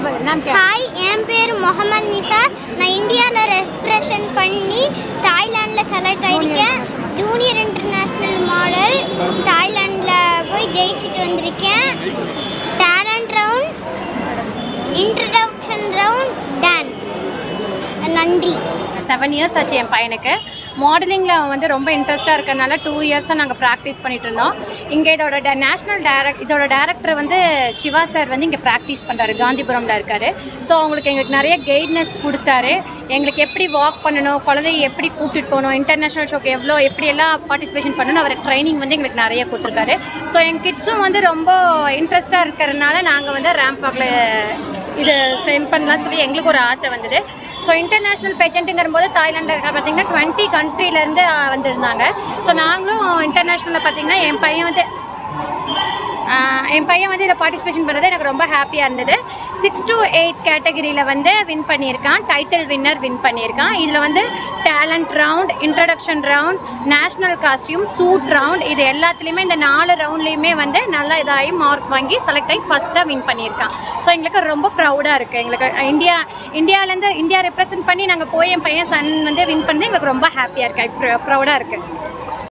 Hi என் பேர் முகமது நிசார் நான் இந்தியாவில் ரெப்ரசன்ட் பண்ணி தாய்லாண்டில் செலக்ட் ஆயிருக்கேன். ஜூனியர் இன்டர்நேஷ்னல் மாடல் தாய்லாண்டில் போய் ஜெயிச்சுட்டு வந்திருக்கேன். Talent round introduction round dance நன்றி. செவன் இயர்ஸ் ஆச்சு என் பையனுக்கு. மாடலிங்கில் அவன் வந்து ரொம்ப இன்ட்ரெஸ்ட்டாக இருக்கிறனால டூ இயர்ஸாக நாங்கள் ப்ராக்டிஸ் பண்ணிட்டு இருந்தோம். இங்கே இதோட ட நேஷ்னல் டேரக்ட் இதோட டேரக்டர் வந்து சிவா சார் வந்து இங்கே ப்ராக்டிஸ் பண்ணுறாரு காந்திபுரமில் இருக்கார். ஸோ அவங்களுக்கு எங்களுக்கு நிறைய கைட்னஸ் கொடுத்தாரு. எங்களுக்கு எப்படி வாக் பண்ணணும் குழந்தைய எப்படி கூப்பிட்டுட்டு போகணும் இன்டர்நேஷ்னல் ஷோக்கு எவ்வளோ எப்படியெல்லாம் பார்ட்டிசிபேஷன் பண்ணணும் அவர் ட்ரைனிங் வந்து எங்களுக்கு நிறைய கொடுத்துருக்காரு. ஸோ எங்கள் கிட்ஸும் வந்து ரொம்ப இன்ட்ரெஸ்ட்டாக இருக்கிறதுனால நாங்கள் வந்து ரேம்பாக்கில் இது சென்ட் பண்ணலாம்னு சொல்லி எங்களுக்கு ஒரு ஆசை வந்தது. ஸோ இன்டர்நேஷ்னல் பேஜெண்ட்டுங்கிற போது தாய்லாண்டில் பார்த்தீங்கன்னா டுவெண்ட்டி கண்ட்ரிலேருந்து வந்திருந்தாங்க. ஸோ நாங்களும் இன்டர்நேஷ்னலில் பார்த்தீங்கன்னா என் பையன் வந்து என் பையன் வந்து இதில் பார்ட்டிசிபேஷன் பண்ணுறது எனக்கு ரொம்ப ஹாப்பியாக இருந்தது. சிக்ஸ் டு எயிட் கேட்டகரியில் வந்து வின் பண்ணியிருக்கான். டைட்டில் வின்னர் வின் பண்ணியிருக்கான். இதில் வந்து talent round introduction round national costume suit round இது எல்லாத்துலேயுமே இந்த நாலு ரவுண்ட்லேயுமே வந்து நல்லா இதாகி மார்க் வாங்கி செலக்ட் ஆகி ஃபஸ்ட்டாக வின் பண்ணியிருக்கான். ஸோ எங்களுக்கு ரொம்ப ப்ரௌடாக இருக்குது எங்களுக்கு இந்தியா இந்தியாவிலேருந்து இந்தியா ரெப்ரசென்ட் பண்ணி நாங்கள் போய் என் பையன் சன் வந்து வின் பண்ணி எங்களுக்கு ரொம்ப ஹாப்பியாக இருக்குது ப்ரௌடாக இருக்குது